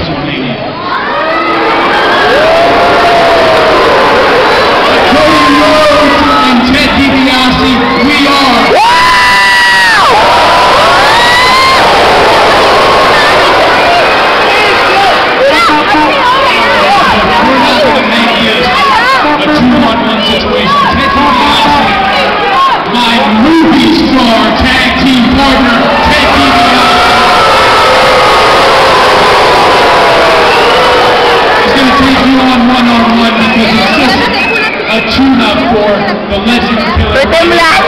Tasmania. up for the legend killer.